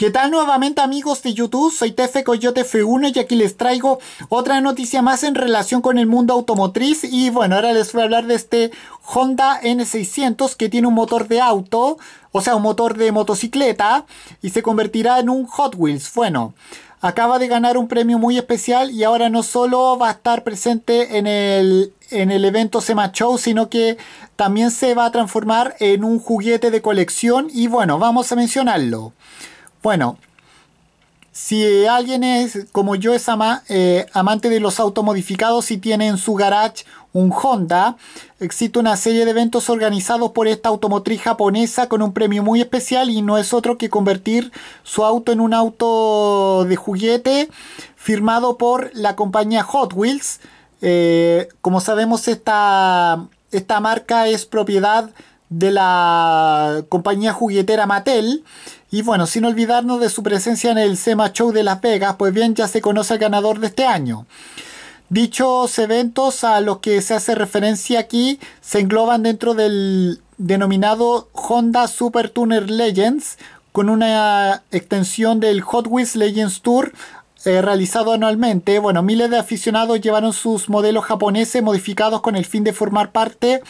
¿Qué tal nuevamente amigos de YouTube? Soy Tefe Coyote F1 y aquí les traigo otra noticia más en relación con el mundo automotriz y bueno, ahora les voy a hablar de este Honda N600 que tiene un motor de auto, o sea, un motor de motocicleta y se convertirá en un Hot Wheels. Bueno, acaba de ganar un premio muy especial y ahora no solo va a estar presente en el, en el evento SEMA Show, sino que también se va a transformar en un juguete de colección y bueno, vamos a mencionarlo. Bueno, si alguien es como yo es eh, amante de los automodificados y tiene en su garage un Honda, existe una serie de eventos organizados por esta automotriz japonesa con un premio muy especial y no es otro que convertir su auto en un auto de juguete firmado por la compañía Hot Wheels. Eh, como sabemos esta, esta marca es propiedad de la compañía juguetera Mattel. Y bueno, sin olvidarnos de su presencia en el SEMA Show de Las Vegas, pues bien ya se conoce el ganador de este año. Dichos eventos a los que se hace referencia aquí se engloban dentro del denominado Honda Super Tuner Legends, con una extensión del Hot Wheels Legends Tour eh, realizado anualmente. Bueno, miles de aficionados llevaron sus modelos japoneses modificados con el fin de formar parte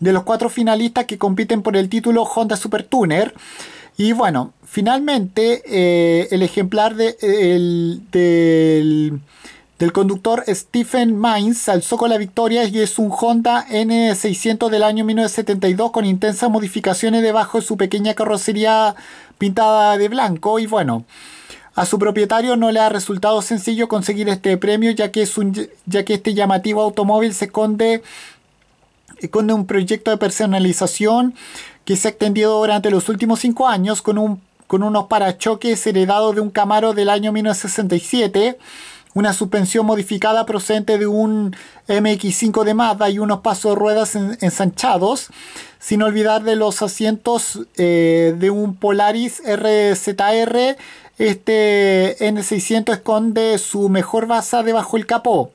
de los cuatro finalistas que compiten por el título Honda Super Tuner. Y bueno, finalmente eh, el ejemplar de, del, del, conductor Stephen Mines alzó con la victoria y es un Honda N600 del año 1972 con intensas modificaciones debajo de su pequeña carrocería pintada de blanco. Y bueno, a su propietario no le ha resultado sencillo conseguir este premio ya que, es un, ya que este llamativo automóvil se esconde con un proyecto de personalización que se ha extendido durante los últimos cinco años con, un, con unos parachoques heredados de un Camaro del año 1967, una suspensión modificada procedente de un MX5 de Mazda y unos pasos ruedas ensanchados, sin olvidar de los asientos eh, de un Polaris RZR. Este N600 esconde su mejor base debajo del capó.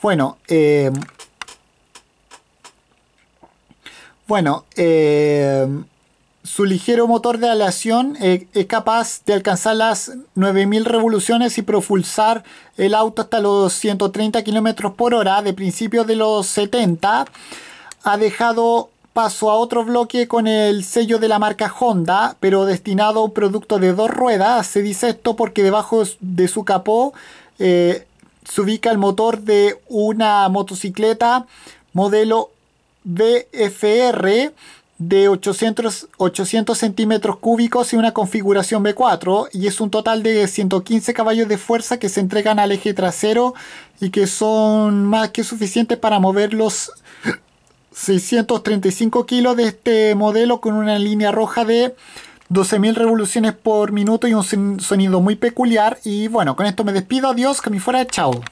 Bueno, eh, Bueno, eh, su ligero motor de aleación eh, es capaz de alcanzar las 9000 revoluciones y propulsar el auto hasta los 130 km por hora de principios de los 70. Ha dejado paso a otro bloque con el sello de la marca Honda, pero destinado a un producto de dos ruedas. Se dice esto porque debajo de su capó eh, se ubica el motor de una motocicleta modelo BFR de 800, 800 centímetros cúbicos y una configuración B4 y es un total de 115 caballos de fuerza que se entregan al eje trasero y que son más que suficientes para mover los 635 kilos de este modelo con una línea roja de 12.000 revoluciones por minuto y un sonido muy peculiar. Y bueno con esto me despido. Adiós que me fuera. Chao